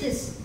this?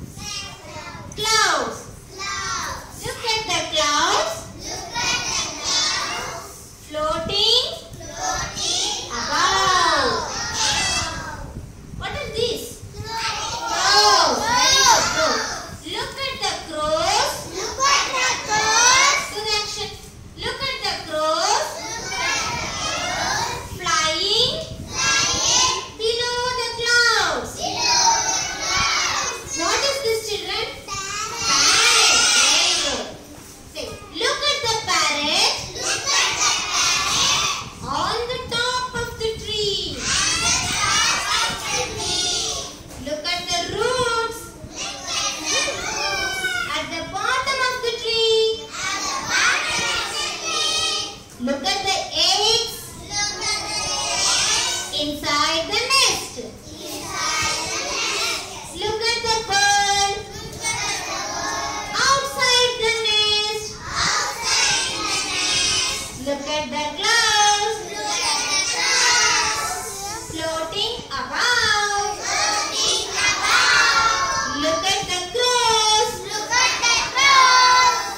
Look at the eggs Look at the eggs. inside the nest. Inside the nest. Look at the bird Look at the bird. Outside the nest. outside the nest. Look at the clouds floating above. Look at the crows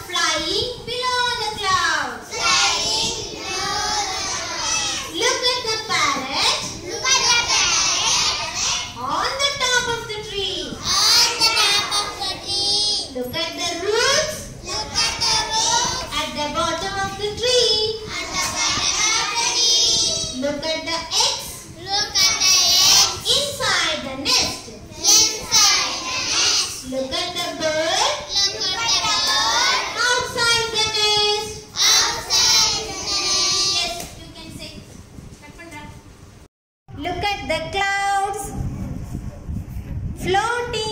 flying below the clouds. Look at the parrot on the top of the tree. Look at the roots Look at the bottom of the tree. At the bottom of the tree. Look at the eggs Look at the eggs. inside the nest. Inside the nest. Look at the bird Look at the bird. Outside the nest. outside the nest. Yes, you can say. Look at the clouds floating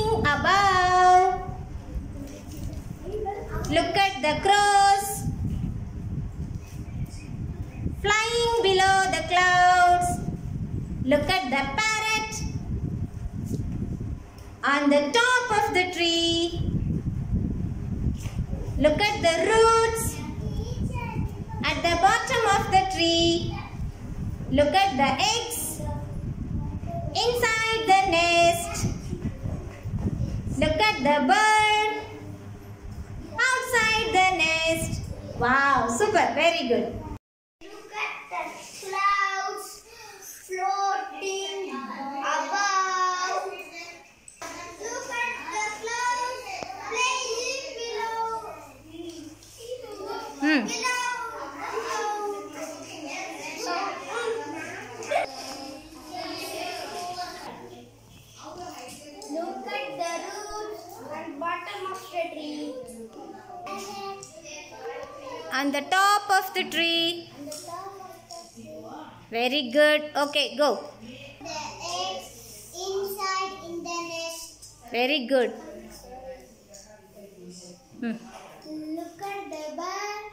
Look at the crows flying below the clouds. Look at the parrot on the top of the tree. Look at the roots at the bottom of the tree. Look at the eggs inside the nest. Look at the bird Wow, super, very good. Look at the clouds floating above. Look at the clouds playing below. Hmm. Look at the roots and bottom of the tree. On the top of the tree. Very good. Okay, go. The eggs inside in the nest. Very good. Hmm. Look at the bird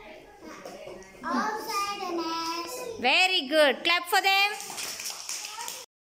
outside the nest. Very good. Clap for them.